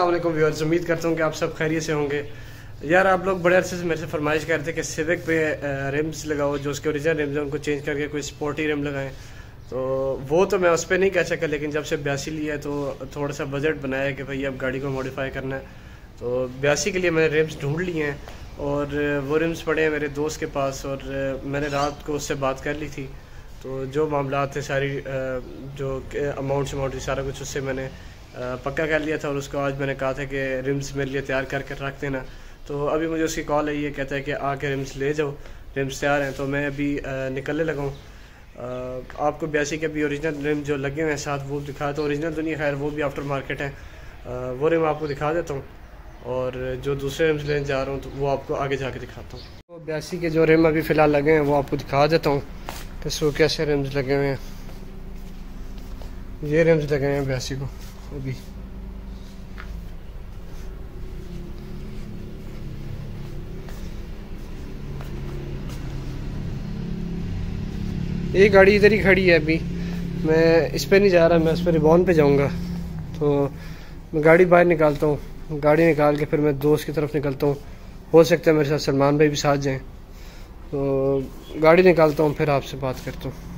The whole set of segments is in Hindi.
वालेकुम व्यूअर्स, उम्मीद करता हूँ कि आप सब खैरियत से होंगे। यार, आप लोग बड़े अरसे से मेरे से फरमाइश कर रहे थे कि सिविक पे रिम्स लगाओ, जो उसके ओरिजिनल रिम्स हैं, उनको चेंज करके कोई स्पोर्टी रिम लगाएँ। तो वो तो मैं उस पर नहीं कह सका, लेकिन जब से बयासी लिया है तो थोड़ा सा बजट बनाया कि भाई अब गाड़ी को मॉडिफाई करना है। तो बयासी के लिए मैंने रिम्स ढूंढ लिए हैं, और वो रिम्स पड़े हैं मेरे दोस्त के पास, और मैंने रात को उससे बात कर ली थी। तो जो मामला थे सारी जो अमाउंट्स अमाउंट शमाउंट सारा कुछ उससे मैंने पक्का कर लिया था और उसको आज मैंने कहा था कि रिम्स मेरे लिए तैयार करके रख देना। तो अभी मुझे उसकी कॉल आई है कहता है कि आके रिम्स ले जाओ। रिम्स तैयार हैं तो मैं अभी निकलने लगा हूँ। आपको बयासी के भी ओरिजिनल रिम जो लगे हुए हैं, साथ वो दिखा तो ओरिजिनल तो नहीं खैर, वो भी आफ्टर मार्केट है। वो रिम आपको दिखा देता हूँ। और जो दूसरे रिम्स लेने जा रहा हूँ तो वो आपको आगे जाके दिखाता हूँ। तो बयासी के जो रिम अभी फ़िलहाल लगे हैं, वो आपको दिखा देता हूँ कि सो कैसे रिम्स लगे हुए हैं। ये रिम्स लगे हुए हैं बयासी को। ये गाड़ी इधर ही खड़ी है अभी। मैं इस पर नहीं जा रहा, मैं उस पर रिबॉन पे जाऊँगा। तो मैं गाड़ी बाहर निकालता हूँ। गाड़ी निकाल के फिर मैं दोस्त की तरफ़ निकलता हूँ। हो सकता है मेरे साथ सलमान भाई भी साथ जाएँ। तो गाड़ी निकालता हूँ, फिर आपसे बात करता हूँ।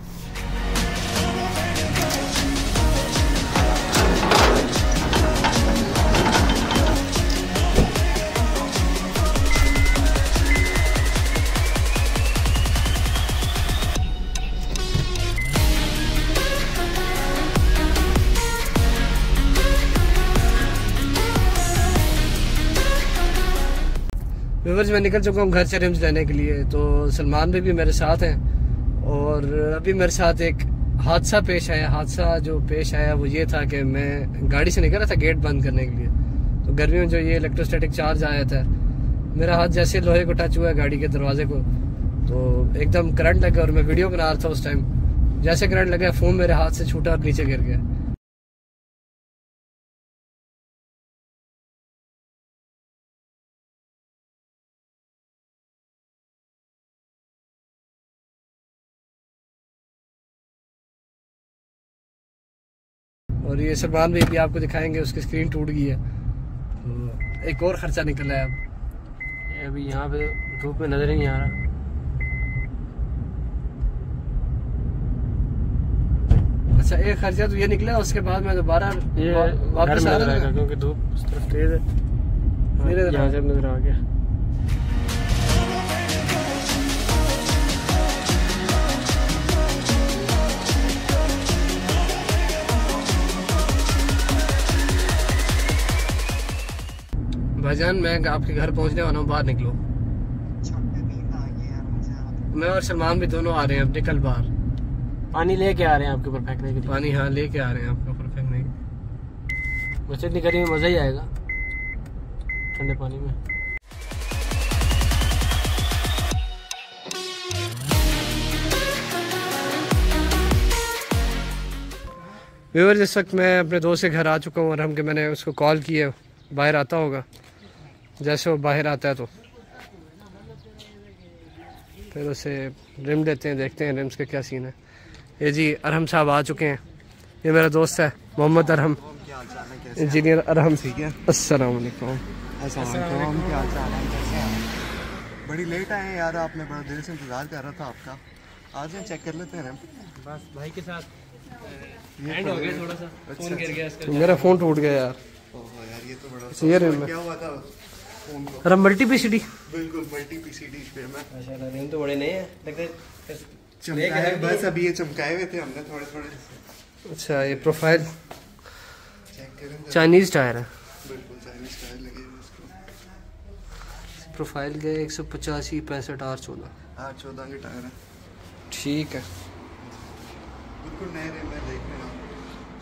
व्यूवर्स मैं निकल चुका हूँ घर से रिम्स लेने के लिए। तो सलमान भाई भी मेरे साथ हैं और अभी मेरे साथ एक हादसा पेश आया। हादसा जो पेश आया वो ये था कि मैं गाड़ी से निकल रहा था गेट बंद करने के लिए। तो गर्मी में जो ये इलेक्ट्रोस्टैटिक चार्ज आया था, मेरा हाथ जैसे लोहे को टच हुआ गाड़ी के दरवाजे को। तो एकदम करंट लगा और मैं वीडियो बना रहा था उस टाइम जैसे करंट लगा फ़ोन मेरे हाथ से छूटा और नीचे गिर गया। और ये सलमान भाई भी आपको दिखाएँगे उसकी स्क्रीन टूट गई है। तो एक और ख़र्चा निकल है अब अभी यहाँ पे धूप में नज़र ही नहीं आ रहा। अच्छा एक खर्चा तो ये निकला उसके बाद मैं दोबारा वापस आ रहा क्योंकि धूप उस तरफ़ तेज है। हाँ, यहाँ से नज़र आ गया। भाईजान मैं आपके घर पहुँचने वाला हूँ बाहर निकलो। मैं और सलमान भी दोनों आ रहे हैं अब निकल बाहर। पानी लेके आ रहे हैं आपके ऊपर फेंकने के लिए। पानी हाँ लेके आ रहे हैं आपके ऊपर फेंकने के इतनी गर्मी में मज़ा ही आएगा ठंडे पानी में। व्यूवर जिस वक्त मैं अपने दोस्त के घर आ चुका हूँ और हम के मैंने उसको कॉल किया बाहर आता होगा। जैसे वो बाहर आता है तो। फिर उसे रिम देते हैं देखते हैं रिम्स के क्या सीन है। ये जी अरहम साहब आ चुके हैं। ये मेरा दोस्त है मोहम्मद अरहम। इंजीनियर अरहम। ठीक है। अस्सलाम बड़ी लेट आए यार आपने बड़ा देर से इंतज़ार कर रहा था आपका। आज हम चेक कर लेते हैं बस भाई के साथ हैंड हो गया थोड़ा सा। फ़ोन गिर गया इसका। मेरा फ़ोन टूट गया यार। यार ये तो बड़ा अच्छा, ये रिम क्या हुआ था। अरे मल्टी पीसीडी बिल्कुल मल्टी पीसीडी पे मैं। माशाल्लाह रिम तो बड़े नए हैं। लगते चमकाए बस अभी ये चमकाए हुए थे हमने थोड़े थोड़े अच्छा ये प्रोफ़ाइल चाइनीज़ टायर है। बिल्कुल चाइनीज़ टायर लगे इसको। प्रोफ़ाइल के एक सौ पचासी पैंसठ आर चौदह। हाँ चौदह के टायर है। ठीक है। बिल्कुल नए रिम है देख रहे हैं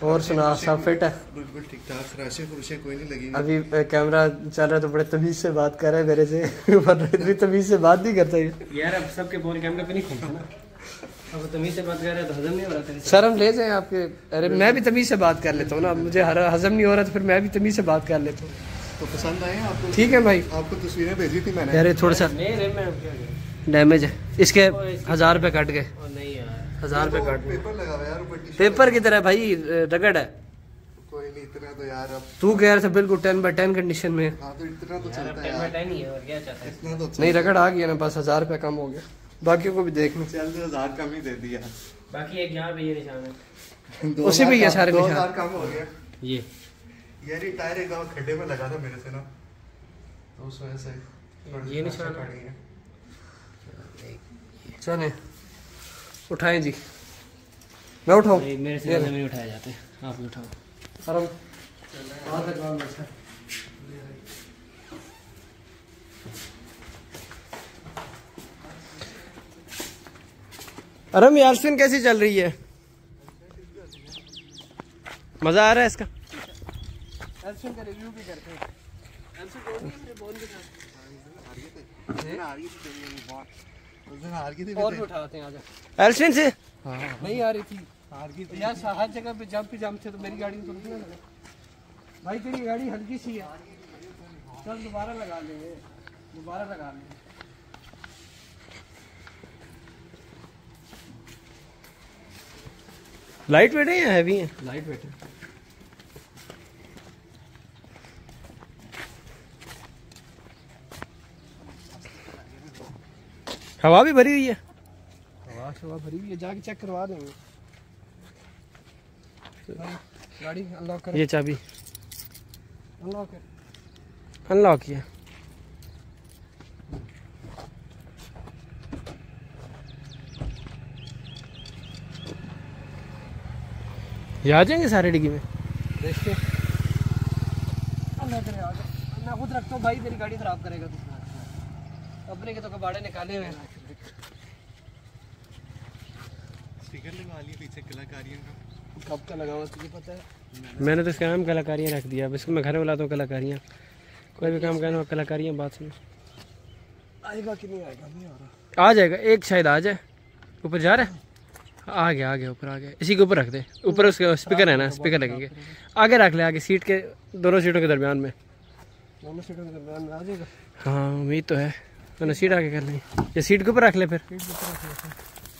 और सुना सब फिट है। बिल्कुल ठीक ठाक खराशे खुरशे कोई नहीं लगी अभी कैमरा चल रहा है तो बड़े तमीज से बात कर रहे हैं मेरे से। वरना इतनी तमीज से बात नहीं करता ये। यार अब सबके बोल कैमरे पे नहीं खुलता ना। अब तमीज से बात कर रहे हैं तो हजम नहीं हो रहा तेरे सर हम ले जाए आपके। अरे मैं भी तमीज से बात कर लेता हूँ ना। मुझे हर हजम नहीं हो रहा तो फिर मैं भी तमीज से बात कर लेता हूँ। तो पसंद आए आपको? ठीक है भाई। आपको तस्वीरें भेजी थी मैंने। यार ये थोड़ा सा नहीं रिम में डैमेज है। इसके हज़ार रुपए कट गए। और नहीं हज़ार रुपए कट पेपर लगा हुआ है यार पेपर की तरह भाई? रगड़ है। कोई नहीं इतना तो यार अब तू कह रहा था बिल्कुल टेन बाई टेन कंडीशन में। हाँ तो इतना तो चलता है यार। नहीं है और क्या चाहता है? इतना तो नहीं रगड़ आ गया ना बस हज़ार रुपया कम हो गया। बाकियों को भी देख लो। चल तो हज़ार कम ही दे दिया। बाकी एक यहाँ पे ये निशान है। उसी पे ये सारे निशान। हज़ार कम हो गया ये। यार ये टायर एक गाँव खड्डे में लगा था मेरे से ना। तो उस वजह से ये निशान है। चले। उठाएँ जी। मैं उठाऊं? मेरे से ज़्यादा नहीं उठाए जाते। आप ही उठाओ। आराम। अरम यालसिन कैसी चल रही है? मज़ा आ रहा है इसका? का रिव्यू भी करते हैं और भी उठाते हैं आजा से? हाँ। नहीं आ रही थी। हार गई थी। यार हर जगह पे जंप ही जंप थे तो मेरी गाड़ी में तो रुकने लगा। भाई तेरी गाड़ी हल्की सी है। चल दोबारा लगा लेंगे दोबारा लगा लेंगे लाइट वेट है या हैवी है? लाइट वेट है। हवा भी भरी हुई है। हवा शवा भरी हुई है। जाके चेक करवा देंगे। गाड़ी अनलॉक कर। ये चाबी। अनलॉक कर। अनलॉक किया ये आ जाएँगे सारे डिग्गी में? देखते हैं। मैं खुद रखता हूँ। भाई तेरी गाड़ी खराब करेगा तू। अपने के तो कबाड़े निकाले हुए हैं। स्टिकर लगा लिए पीछे कलाकारियों का। कब का लगा हुआ तुझे पता है? मैंने तो इसका नाम कलाकारियाँ रख दिया। अब इसको मैं घर में बुलाता हूँ कलाकारियाँ। कोई भी काम करना हो कलाकारियाँ बात सुनो। आएगा कि नहीं आएगा? नहीं आ रहा। आ जाएगा। एक शायद आ जाए। ऊपर जा रहा है? आ गया आ गया ऊपर आ गया। इसी के ऊपर रख दे। ऊपर उसके स्पीकर है ना स्पीकर लगेंगे। आगे रख ले आगे। सीट के दोनों सीटों के दरमियान में। दोनों सीटों के दरमियान में आ जाएगा? हाँ उम्मीद तो है। मैंने सीट आगे कर ली। ये सीट के ऊपर रख ले फिर।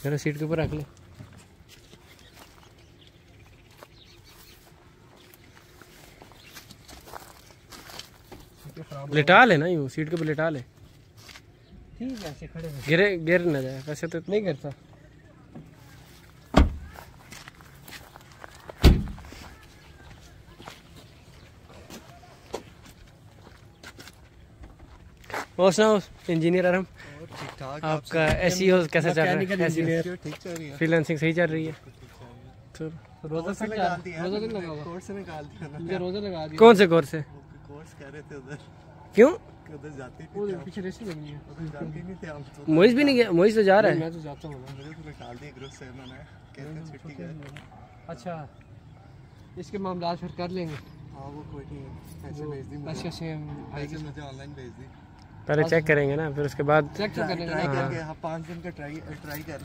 चलो सीट के ऊपर रख ले। लिटा ले ना यूँ सीट के ऊपर लिटा ले। ठीक है ऐसे खड़े गिरे गिर ना जाए वैसे तो नहीं करता और सुनाओ इंजीनियर आराम। आपका एसी हो कैसा चल रहा है? है। फ्रीलांसिंग सही चल रही है। तो रोजा से से रोजा तो लगा कोर्स से निकाल दिया रोजा लगा दिया। कौन से कोर्स से? कोर्स कह रहे थे उधर। क्यों? है तो। मोहिश भी नहीं गया? मोहिश तो जा रहा है। मैं तो जाता हूँ। तो से अच्छा इसके मामला फिर कर लेंगे। हाँ वो कोई नहीं है। पैसे भेज दी अच्छा मुझे से पैसे मुझे ऑनलाइन भेज दी। पहले चेक करेंगे ना फिर उसके बाद चेक तो करने ट्राई का करके हाँ। पाँच दिन का ट्राई ट्राई कर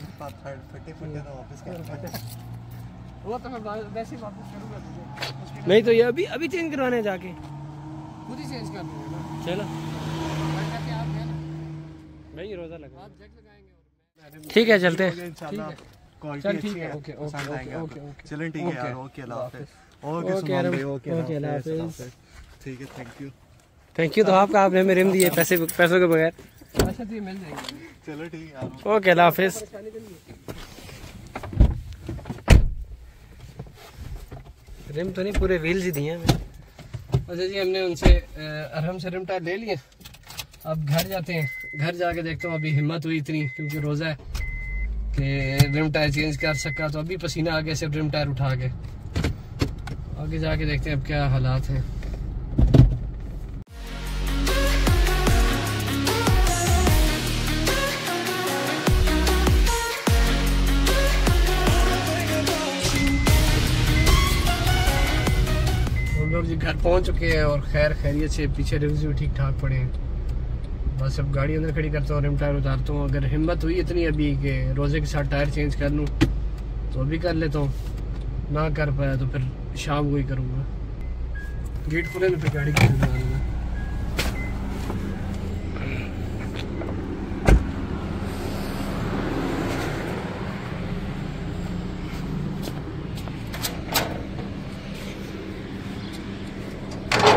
फटे फटे तो वापस कर वो तो मैं वैसे ही वापस करूँगा नहीं तो ये अभी अभी चेंज करवाने हैं जाके। खुद ही चेंज कर दूँगा चलो। हैं भाई रोजा लगा। आप चेक लगाएँगे और ठीक है चलते हैं। इंशाल्लाह। क्वालिटी अच्छी है, है ओके, ओके, ओके। ओके। चलें ठीक है यार ओके। अल्लाह हाफिज़। ओके ओके, सुमान अरम, भाई ओके ओके, अल्लाह। हाफिज़। ठीक है थैंक यू थैंक यू तो आपका आपने हमें रिम दिए पैसे पैसों के बगैर। अच्छा तो ये मिल जाएगी चलो ठीक है ओके अल्लाह हाफिज। रिम तो नहीं पूरे व्हील्स ही दिए हैं हमें। अच्छा जी हमने उनसे अरहम से रिम टायर ले लिए। अब घर जाते हैं। घर जाके देखता हूँ अभी हिम्मत हुई इतनी क्योंकि रोज़ा है कि रिम टायर चेंज कर सका तो अभी पसीना आ गया सिर्फ़ रिम टायर उठा के। आगे जाके देखते हैं अब क्या हालात हैं। लोग जी घर पहुँच चुके हैं और खैर खैरियत से पीछे रिव्स भी ठीक ठाक पड़े हैं। बस अब गाड़ी अंदर खड़ी करता हूँ रिम टायर उतारता हूँ। अगर हिम्मत हुई इतनी अभी कि रोज़े के साथ टायर चेंज कर लूँ तो अभी कर लेता हूँ। ना कर पाया तो फिर शाम को ही करूँगा। गेट खुले ना फिर गाड़ी की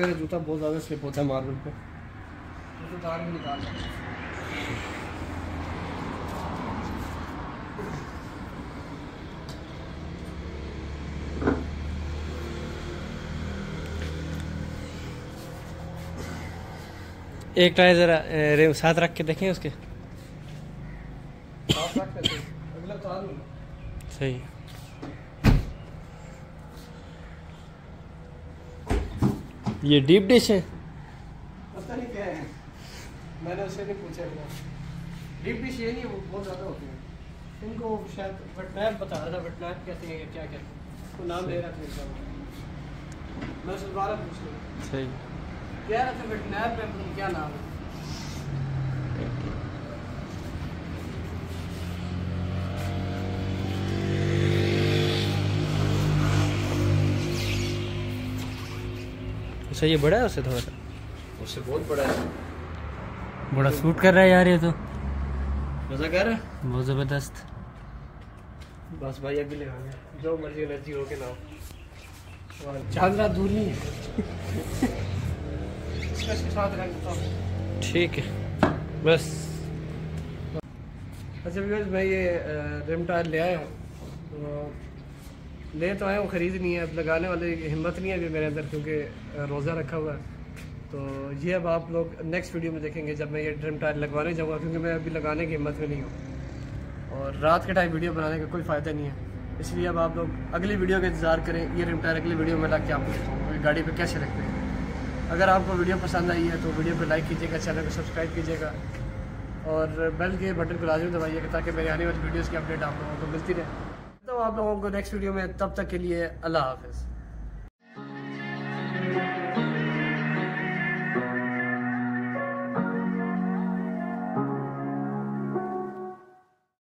मेरा जूता बहुत ज़्यादा स्लिप होता है मार्बल पे। तो तार भी निकाल एक टायर ज़रा अ, रे- साथ रख के देखें उसके। साफ़ रख हैं। अगला तार नहीं ये डीप डिश है। पता नहीं क्या है। मैंने उससे नहीं पूछा डीप डिश ये नहीं वो बहुत ज़्यादा होते हैं। इनको शायद वटनैप बता रहा था वटनैप कहते हैं या क्या कहते हैं। तो नाम ले रहा था इनका। मैं दोबारा पूछ रहा सही। कह रहा था वटनैप में क्या नाम है? अच्छा ये बड़ा है उससे थोड़ा सा? उससे बहुत बड़ा है। बड़ा सूट कर रहा है यार ये तो। मज़ा कर रहा है? बहुत ज़बरदस्त। बस भाई अभी लगाएँगे जो मर्ज़ी एनर्जी हो के हो और चांदरा दूर नहीं है ठीक है। बस। अच्छा व्यूअर्स मैं ये रिम टायर ले आया हूँ। तो ले तो आया, वो ख़रीद नहीं है। अब लगाने वाले हिम्मत नहीं है अभी मेरे अंदर, क्योंकि रोज़ा रखा हुआ है। तो ये अब आप लोग नेक्स्ट वीडियो में देखेंगे, जब मैं ये ड्रिम टायर लगवाने जाऊँगा, क्योंकि मैं अभी लगाने की हिम्मत में नहीं हूँ। और रात के टाइम वीडियो बनाने का कोई फ़ायदा नहीं है। इसलिए अब आप लोग अगली वीडियो का इंतज़ार करें, ये रिम टायर अगली वीडियो में ला के आपको दिखाऊँगा गाड़ी पर कैसे रखते हैं। अगर आपको वीडियो पसंद आई है तो वीडियो को लाइक कीजिएगा चैनल को सब्सक्राइब कीजिएगा। और बेल के बटन को लाजमी दबाइएगा, ताकि मेरे आने वाली वीडियोज़ की अपडेट आप लोगों को मिलती रहे। आप लोगों को नेक्स्ट वीडियो में तब तक के लिए अल्लाह हाफिज़।